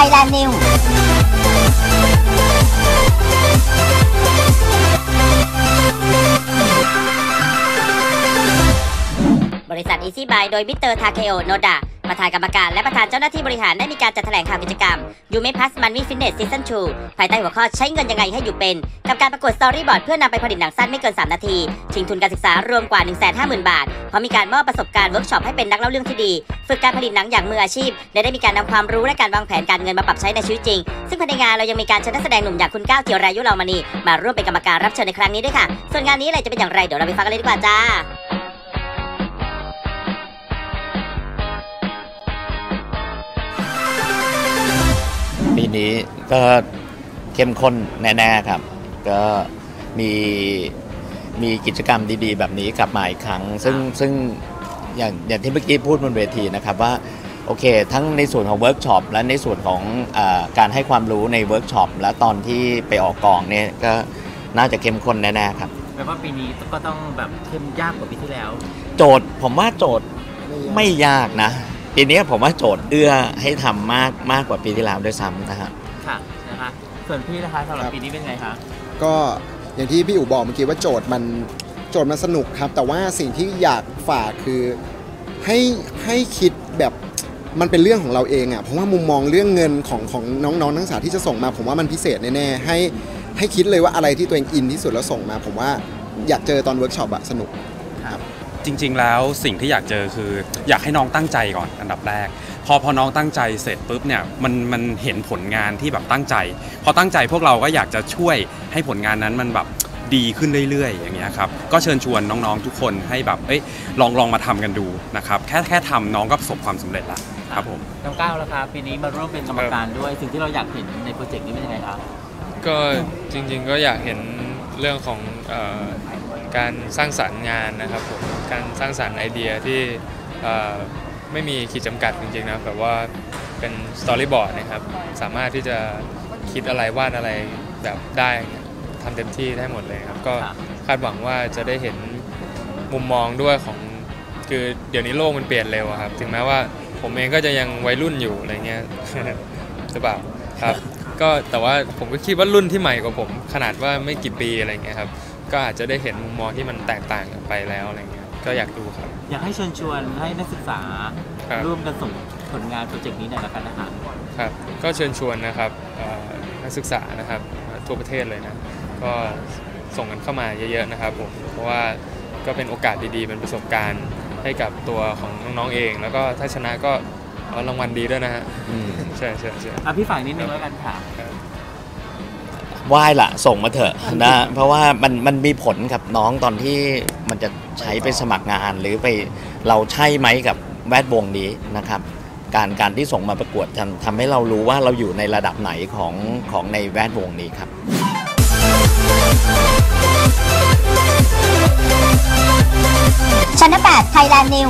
ไทยแลนด์นิวบริษัทอีซี่บายโดยมิสเตอร์ทาเคโอโนดะ ประธานกรรมการและประธานเจ้าหน้าที่บริหารได้มีการจัดแถลงข่าวกิจกรรมยูเมะพลัส Money Fitness Season 2ภายใต้หัวข้อใช้เงินยังไงให้อยู่เป็น กับการประกวดสตอรี่บอร์ดเพื่อนำไปผลิตหนังสั้นไม่เกิน 3 นาที ชิงทุนการศึกษารวมกว่า 150,000 บาทเพราะมีการมอบประสบการณ์เวิร์กช็อปให้เป็นนักเล่าเรื่องที่ดี ฝึกการผลิตหนังอย่างมืออาชีพ และได้มีการนำความรู้และการวางแผนการเงินมาปรับใช้ในชีวิตจริง ซึ่งภายในงานเรายังมีการเชิญนักแสดงหนุ่มอย่างคุณก้าวเจียวรายุเหลามณีมาร่วมเป็นกรรมการรับเชิญในครั้งนี้ด้วยค่ะ ส่วนงานนี้อะไรจะเป็นอย่างไรเดี๋ยวเราไปฟังกันเลยดีกว่าจ้า ปีนี้ก็เข้มข้นแน่ๆครับ ก็มีมีกิจกรรมดีๆ แบบนี้กลับมาอีกครั้ง ซึ่งซึ่งอย่างอย่างที่เมื่อกี้พูดบนเวทีนะครับว่าโอเค ทั้งในส่วนของเวิร์กช็อปและในส่วนของอาการให้ความรู้ในเวิร์กช็อปและตอนที่ไปออกกองเนี่ยก็น่าจะเข้มข้นแน่ๆครับแปลว่าปีนี้ก็ต้องแบบเข้มยากกว่าปีที่แล้ว โจทย์ผมว่าโจทย์ไม่ยากนะ ปีนี้ผมว่าโจทย์เอื้อให้ทำมากมากกว่าปีที่แล้วด้วยซ้ำนะครับค่ะนะคะส่วนพี่นะคะสำหรับครับปีนี้เป็นไงคะก็อย่างที่พี่อู๋บอกเมื่อกี้ว่าโจทย์มันโจทย์มันสนุกครับ แต่ว่าสิ่งที่อยากฝากคือให้ให้คิดแบบมันเป็นเรื่องของเราเองอะ่ะเพราะว่ามุมมองเรื่องเงินของของน้องๆนักศึกษาที่จะส่งมา ผมว่ามันพิเศษแน่ๆให้ให้คิดเลยว่าอะไรที่ตัวเองอินที่สุดแล้วส่งมา ผมว่าอยากเจอตอนเวิร์กช็อปอะสนุก จริง ๆ แล้วสิ่งที่อยากเจอคือ อยากให้น้องตั้งใจก่อนอันดับแรก พอพอน้องตั้งใจเสร็จปุ๊บเนี่ยมันมันเห็นผลงานที่แบบตั้งใจ พอตั้งใจพวกเราก็อยากจะช่วยให้ผลงานนั้นมันแบบดีขึ้นเรื่อยๆ อย่างเงี้ยครับก็เชิญชวนน้องๆทุกคนให้แบบเอ้ยลองลองมาทำกันดูนะครับแค่แค่ทำน้องก็ประสบความสำเร็จละครับผมน้องก้าวแล้วคะปีนี้มาร่วมเป็นกรรมการด้วยสิ่งที่เราอยากเห็นในโปรเจกต์นี้เป็นยังไงคะก็จริงๆก็อยากเห็นเรื่องของเออ การสร้างสรรค์งานนะครับผมการสร้างสรรค์ไอเดียที่เอ่อไม่มีขีดจำกัดจริงๆนะแบบว่าเป็นสตอรี่บอร์ดนะครับสามารถที่จะคิดอะไรวาดอะไรแบบได้ทำเต็มที่ได้หมดเลยครับก็ครับคาดหวังว่าจะได้เห็นมุมมองด้วยของคือเดี๋ยวนี้โลกมันเปลี่ยนเร็วอะครับ ถึงแม้ว่าผมเองก็จะยังวัยรุ่นอยู่อะไรเงี้ยหรือเปล่าครับ ก็แต่ว่าผมก็คิดว่ารุ่นที่ใหม่กว่าผม ขนาดว่าไม่กี่ปีอะไรเงี้ยครับ ก็อาจจะได้เห็นมุมมองที่มันแตกต่างกันไปแล้วอะไรเงี้ยก็อยากดูครับ อยากให้เชิญชวนให้นักศึกษาครับ ร่วมกันส่งผลงานโปรเจกต์นี้หน่อยละกันนะคะครับก็เชิญชวนนะครับเอ่อนักศึกษานะครับทั่วประเทศเลยนะก็ส่งกันเข้ามาเยอะๆนะครับผมเพราะว่าก็เป็นโอกาสดีๆเป็นประสบการณ์ให้กับตัวของน้องๆเอง แล้วก็ถ้าชนะก็เอารางวัลดีด้วยนะฮะอืม ใช่ใช่ใช่ อะพี่ฝากนิดนึงแล้วกันค่ะ ไหว้ละส่งมาเถอะนะเพราะว่ามันมันมีผลกับน้องตอนที่มันจะใช้ไปสมัครงานหรือไปเราใช่ไหมกับแวดวงนี้นะครับ การการที่ส่งมาประกวดทำทำให้เรารู้ว่าเราอยู่ในระดับไหนของของในแวดวงนี้ครับชั้น8 Thailand New